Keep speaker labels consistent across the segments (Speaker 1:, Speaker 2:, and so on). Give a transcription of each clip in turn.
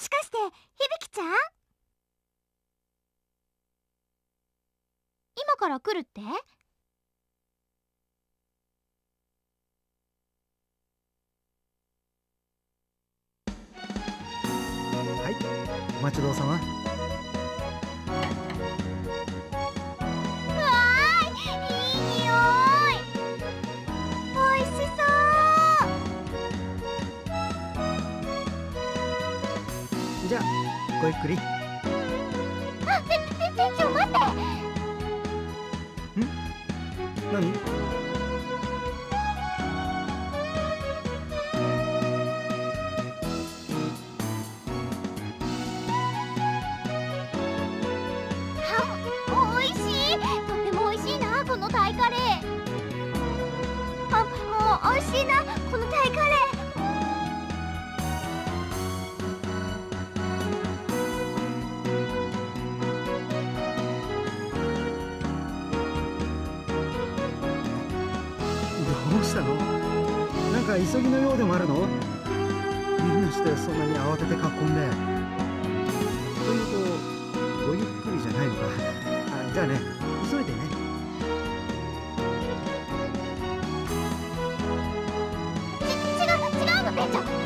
Speaker 1: しかして響ちゃん？今から来るって？
Speaker 2: はいお待ちどうさま。ごゆっくり。
Speaker 1: あ店長待って。
Speaker 2: 何？か急ぎのようでもあるの？みんなしてそんなに慌てて囲んで。というとごゆっくりじゃないのか。あじゃあね急いでね。
Speaker 1: ち違う違うの店長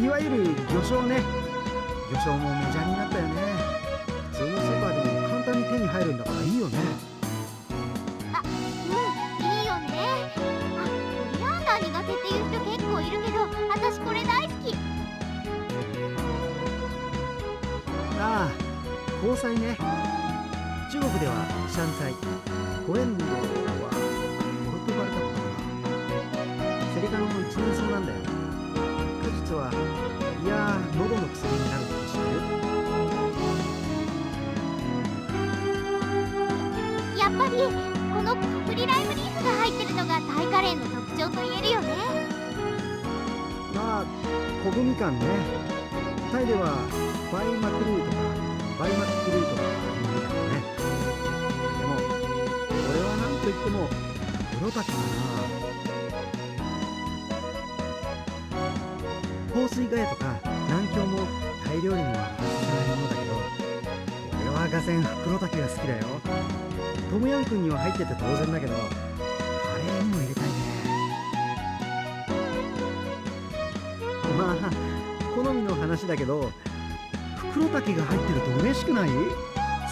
Speaker 1: い
Speaker 2: わゆる魚醤ね。魚醤もメジャーになったよね。普通のスーパーでも簡単に手に入るんだからいいよね。
Speaker 1: うんいいよね。あコリアンダー苦手っていう人結構いるけど私これ大好き。
Speaker 2: ああ香菜ね。中国ではシャン菜コエンドウはポルトガルだったかな。セリ科の一年草なんだよ
Speaker 1: このカプリライムリーフが入ってるのがタイカレーの特徴と言えるよね。
Speaker 2: まあコブみかんね。タイではバイマクルーとかバイマックルーとか言うんだよね。でも俺はなんといっても黒滝かな香水ガヤとか南京もタイ料理には外せないものだけど俺はがぜん黒滝が好きだよ。トムヤムクンには入ってて当然だけどカレーにも入れたいね。まあ好みの話だけど袋竹が入ってると嬉しくない？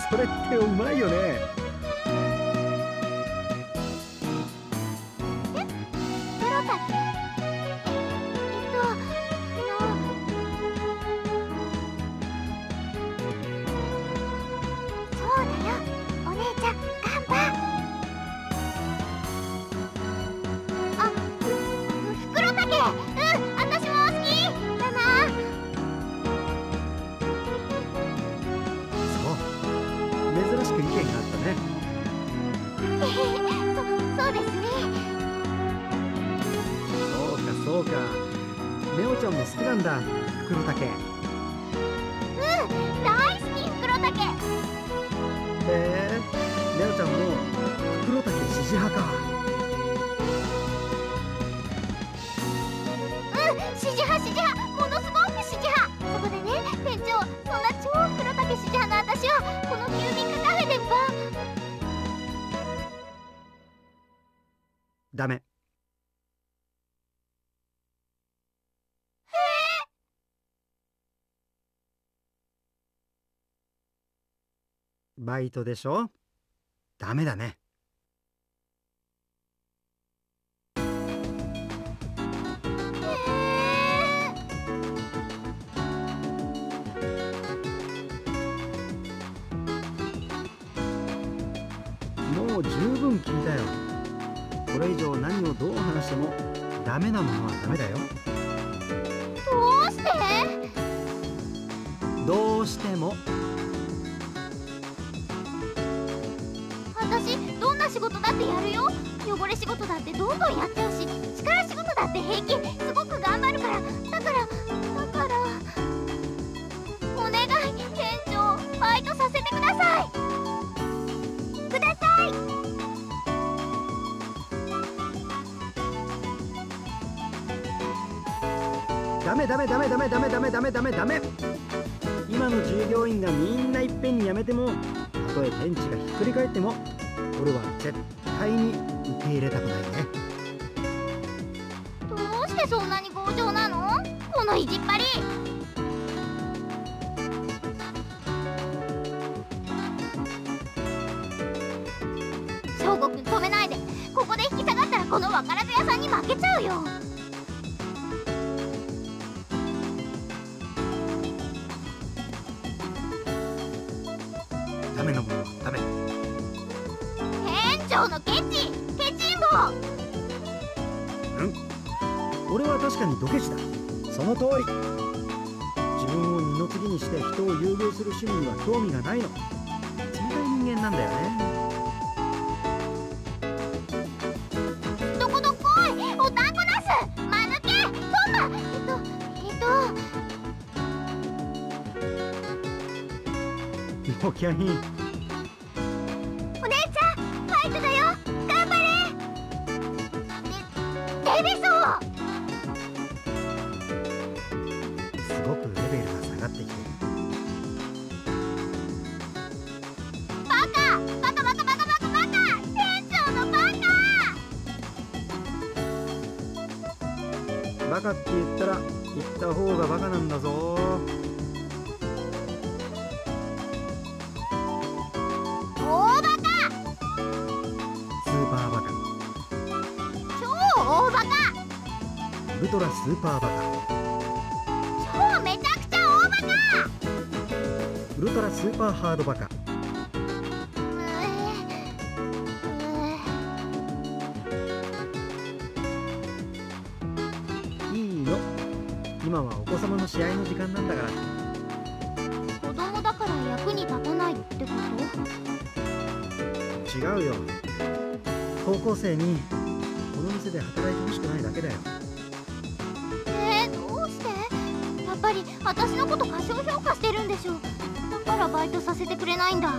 Speaker 2: それってうまいよね。
Speaker 1: ふ袋竹うん私も好き。だな。
Speaker 2: そう。珍しく意見があったね。
Speaker 1: そそうですね。
Speaker 2: そうかそうか。ネオちゃんも好きなんだ袋竹
Speaker 1: 私はこのキュービックカフェでば。
Speaker 2: ダメ。バイトでしょ？ダメだねだよ。これ以上何をどう話してもダメなものはダメだよ。
Speaker 1: どうして？
Speaker 2: どうしても。
Speaker 1: 私どんな仕事だってやるよ。汚れ仕事だってどんどんやっちゃうし力仕事だって平気。すごく頑張るから。だから
Speaker 2: メダメダメダメダメダメダメダメダメ。今の従業員がみんないっぺんに辞めてもたとえ天地がひっくり返っても俺は絶対に受け入れたくないね。
Speaker 1: どうしてそんなに強情なの？この意地っ張り。翔吾くん止めないで。ここで引き下がったらこのわからず屋さんに負けちゃうよ。ケチンボ
Speaker 2: 俺は確かにドケチだ。その通り。自分を二の次にして人を優遇する趣味には興味がないの。冷たい人間なんだよね。
Speaker 1: どこどこい？おたんこバカ
Speaker 2: って言ったら言った方がバカなんだぞ。
Speaker 1: 大バカ。
Speaker 2: スーパーバカ。
Speaker 1: 超大バカ。
Speaker 2: ウルトラスーパーバカ。
Speaker 1: 超めちゃくちゃ大バカ。
Speaker 2: ウルトラスーパーハードバカ今はお子様の試合の時間なんだから。
Speaker 1: 子供だから役に立たないってこ
Speaker 2: 違うよ。高校生にこの店で働いてほしくないだけだよ。
Speaker 1: とえー、どうして？やっぱり私のこと過小評価してるんでしょだからバイトさせてくれないんだ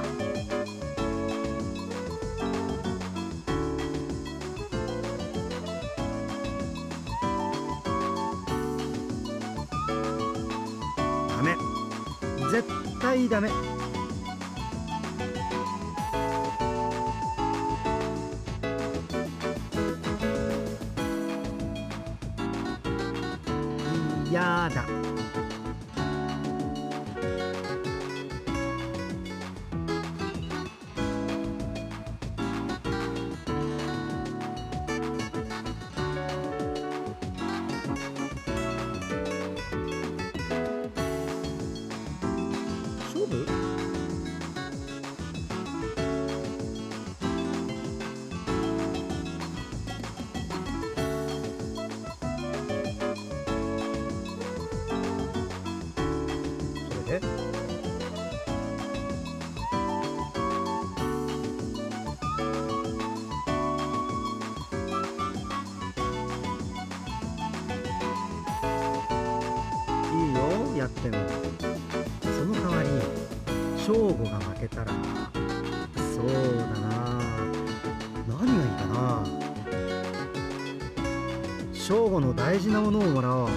Speaker 2: 絶対ダメ。正吾の大事なものをもらおう。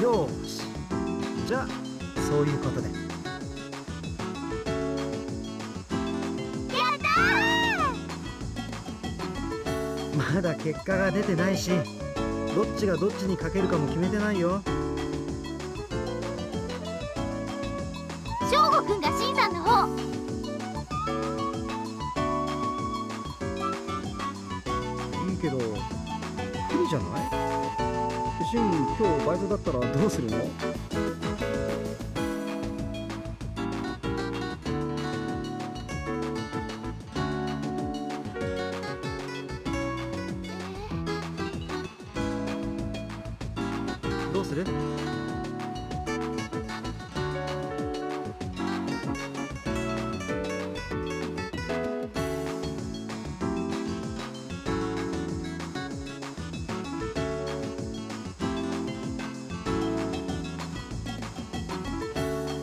Speaker 2: よーし。じゃあそういうことで。
Speaker 1: やったー！
Speaker 2: まだ結果が出てないしどっちがどっちにかけるかも決めてないよけど不利じゃない？シン今日バイトだったらどうするの？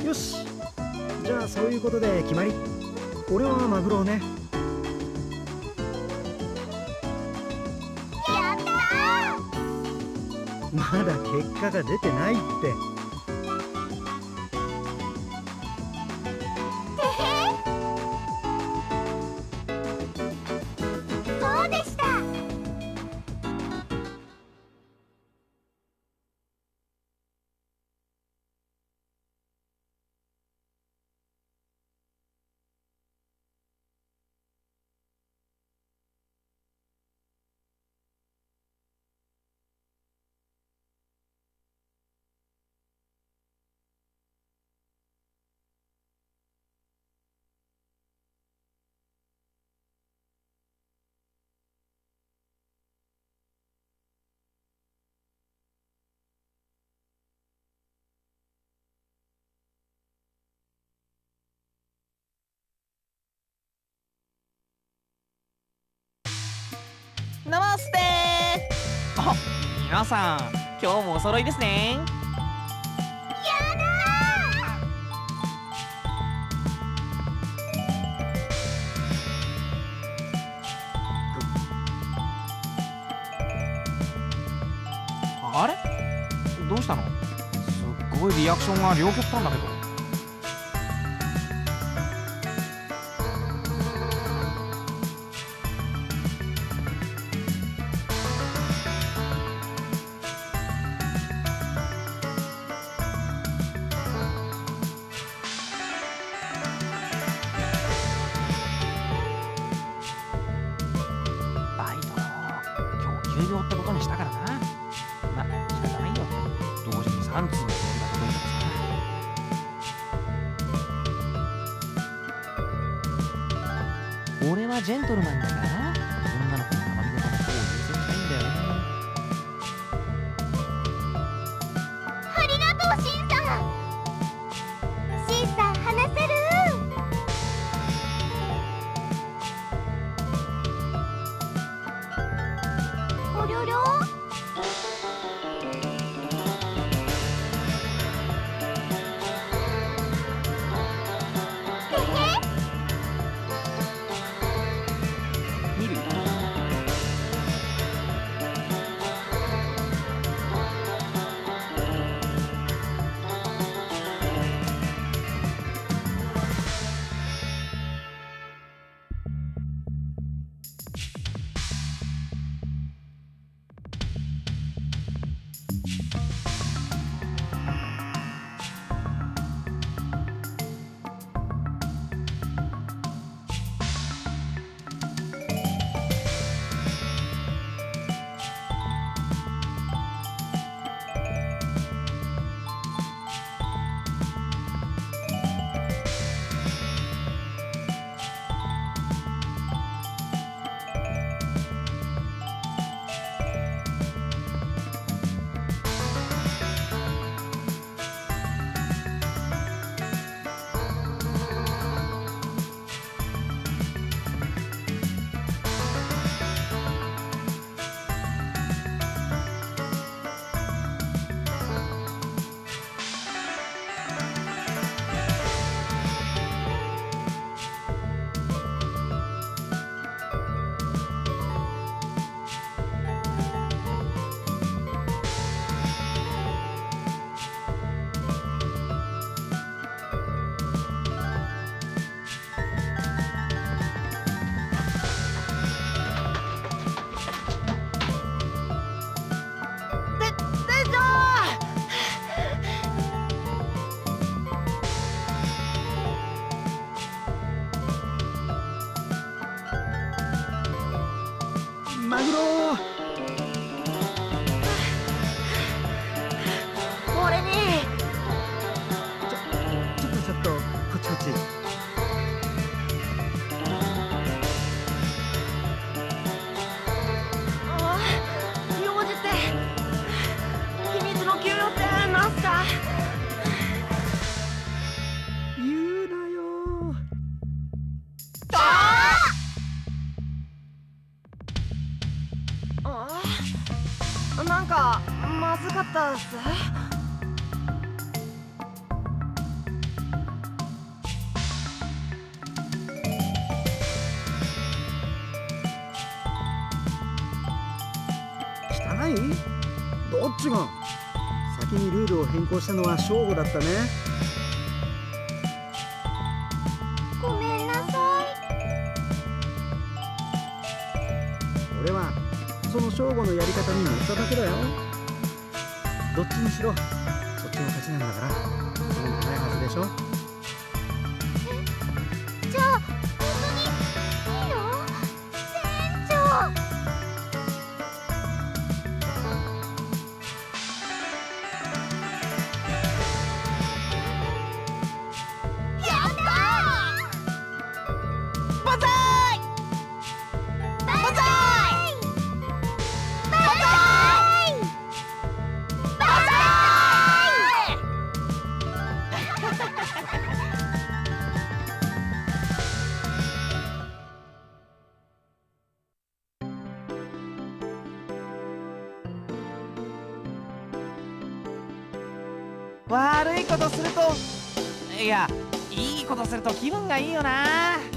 Speaker 2: よし。じゃあそういうことで決まり。俺はマグロをね。
Speaker 1: やった
Speaker 2: まだ結果が出てないって
Speaker 3: 皆さん今日もお揃いですね。あれ？どうしたの？すっごいリアクションが両極端だけど。ってことにしたからな。ま仕方ないよ。同時に3通のメールが届いててさ俺はジェントルマンだ
Speaker 2: マグロ
Speaker 3: 俺あ
Speaker 4: なんかまずかったっす。
Speaker 2: 汚い？どっちが？先にルールを変更したのは正吾だったね。正吾のやり方に乗っただけだよ。どっちにしろこっちの勝ちなんだから。文句ないはずでしょ。
Speaker 3: 悪いことするといやいいことすると気分がいいよな。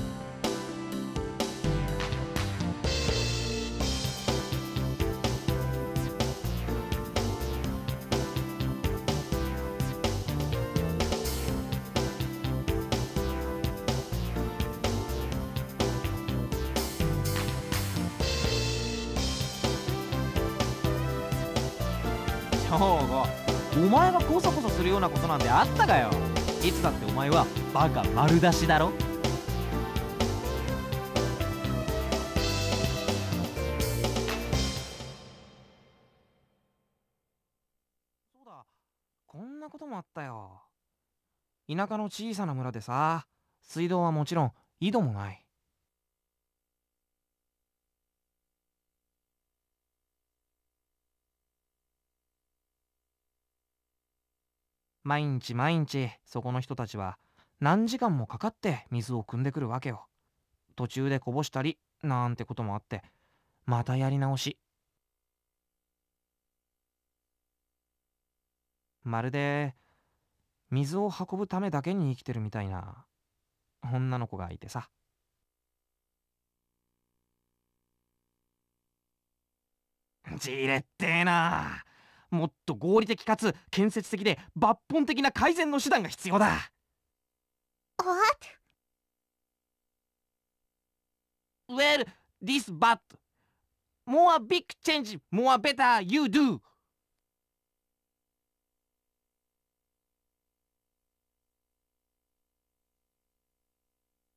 Speaker 3: 兵庫お前がコソコソするようなことなんてあったかよ。いつだってお前はバカ丸出しだろ。そうだこんなこともあったよ。田舎の小さな村でさ水道はもちろん井戸もない。毎日毎日そこの人たちは何時間もかかって水を汲んでくるわけよ。途中でこぼしたりなんてこともあってまたやり直し。まるで水を運ぶためだけに生きてるみたいな女の子がいてさ。じれってえなもっと合理的かつ建設的で抜本的な改善の手段が必要だ
Speaker 1: What?
Speaker 3: Well, this but more big change, more better you do.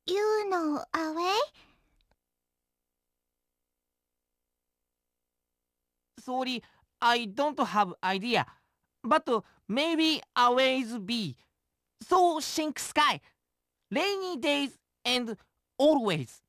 Speaker 1: You know a way?
Speaker 3: Sorry, I don't have idea. But maybe always be. So sink sky. Rainy days and always.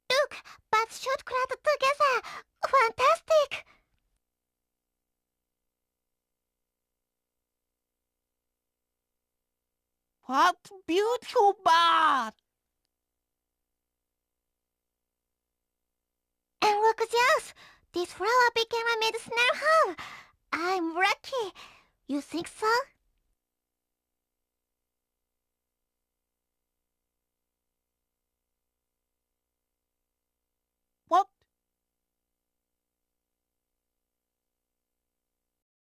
Speaker 1: 「Look, but shot crowd together! Fantastic!」
Speaker 3: What beautiful bird!
Speaker 1: And look, Zeus! This flower became a medicinal herb! I'm lucky! You think so?